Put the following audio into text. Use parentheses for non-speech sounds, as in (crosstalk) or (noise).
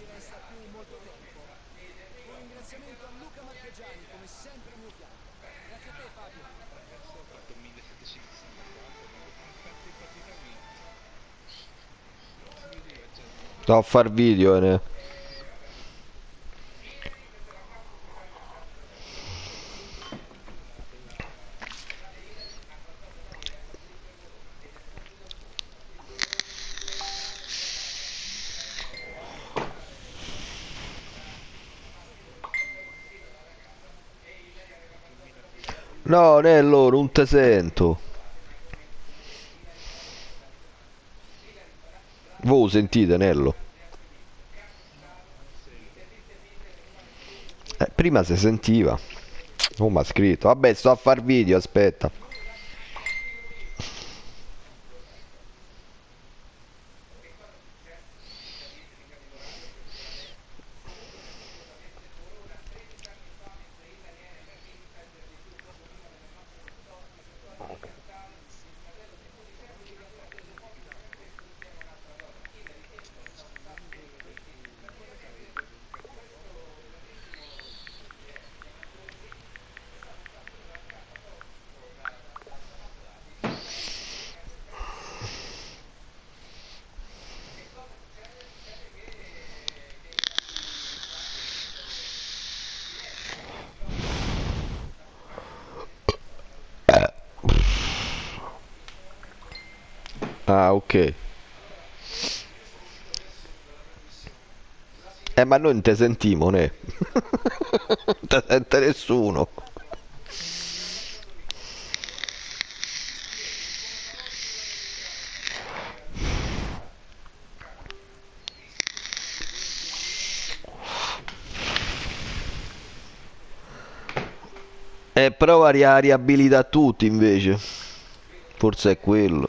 ci resta più molto tempo. Un ringraziamento a Luca Marchegiani, come sempre a mio fianco. Grazie a te Fabio. Ragazzi, ho fatto 1764, ma ho fatto. Non. Sto a far video, eh. No, Nello, non te sento. Voi sentite, Nello? Eh, prima si sentiva. Oh, ma ha scritto. Vabbè, sto a far video, aspetta. Ah, ok. Eh, ma noi non te sentimo, ne? (laughs) non te sente nessuno. Eh, prova a ria- riabilita tutti invece. Forse è quello.